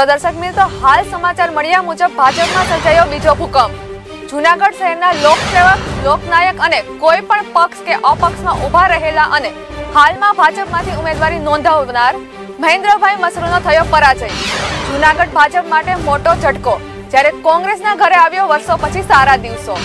તો દર્શક મિત્રો, હાલ સમાચાર મળ્યા મુજબ ભાજપમાં સર્જાયો બીજો ભૂકંપ. જુનાગઢ શહેરના લોકસેવક, લોકનાયક અને કોઈ પણ પક્ષ કે અપક્ષમાં ઊભા રહેલા અને હાલમાં ભાજપમાંથી ઉમેદવારી નોંધાવનાર મહેન્દ્રભાઈ મસરૂનો થયો પરાજય. જુનાગઢ ભાજપ માટે મોટો ઝટકો, જ્યારે કોંગ્રેસના ઘરે આવ્યો વર્ષો પછી સારા દિવસો.